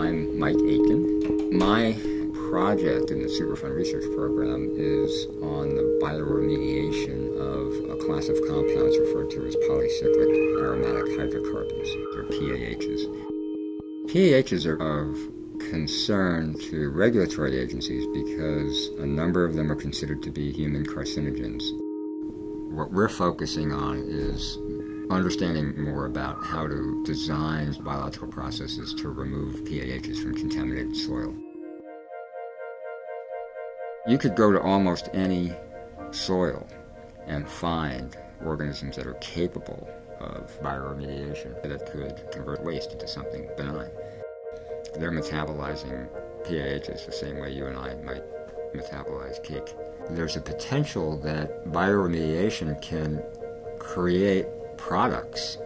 Mike Aitken. My project in the Superfund Research Program is on the bioremediation of a class of compounds referred to as polycyclic aromatic hydrocarbons, or PAHs. PAHs are of concern to regulatory agencies because a number of them are considered to be human carcinogens. What we're focusing on is understanding more about how to design biological processes to remove PAHs from contaminated soil. You could go to almost any soil and find organisms that are capable of bioremediation that could convert waste into something benign. They're metabolizing PAHs the same way you and I might metabolize cake. There's a potential that bioremediation can create products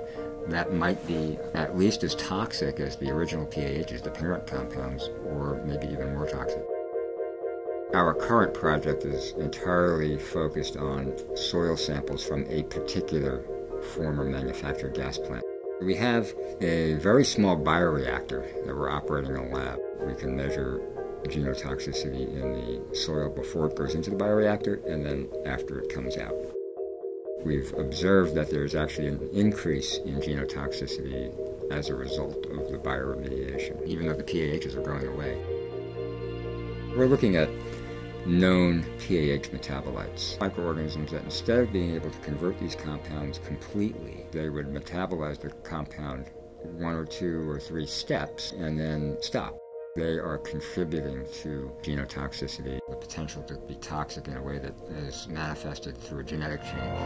that might be at least as toxic as the original PAHs, the parent compounds, or maybe even more toxic. Our current project is entirely focused on soil samples from a particular former manufactured gas plant. We have a very small bioreactor that we're operating in a lab. We can measure genotoxicity in the soil before it goes into the bioreactor and then after it comes out. We've observed that there's actually an increase in genotoxicity as a result of the bioremediation, even though the PAHs are going away. We're looking at known PAH metabolites, microorganisms that instead of being able to convert these compounds completely, they would metabolize the compound one or two or three steps and then stop. They are contributing to genotoxicity, the potential to be toxic in a way that is manifested through a genetic change.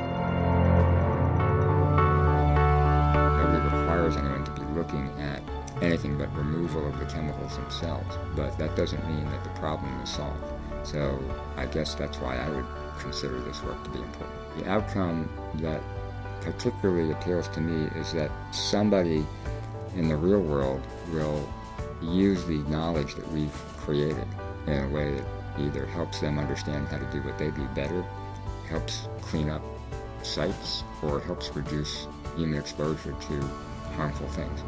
Nobody requires anyone to be looking at anything but removal of the chemicals themselves, but that doesn't mean that the problem is solved. So I guess that's why I would consider this work to be important. The outcome that particularly appeals to me is that somebody in the real world will use the knowledge that we've created in a way that either helps them understand how to do what they do better, helps clean up sites, or helps reduce human exposure to harmful things.